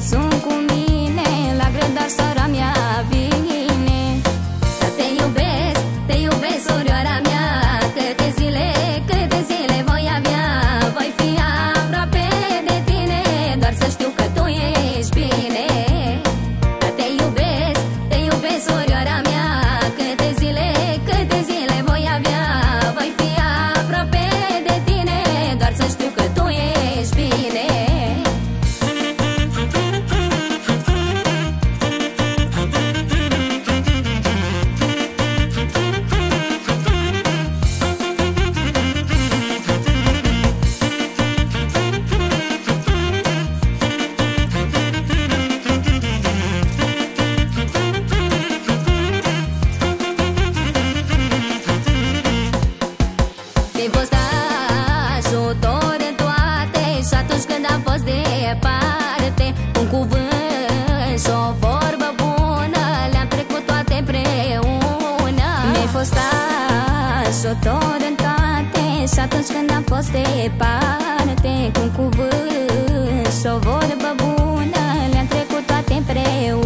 toți sunt cu mine La grădar sora mea vine departe Un cuvânt și o vorbă bună Le-am trecut toate împreună. Mi-ai fost ajutor în toate Și atunci când am fost departe Cu un cuvânt și o vorbă bună Le-am trecut toate împreună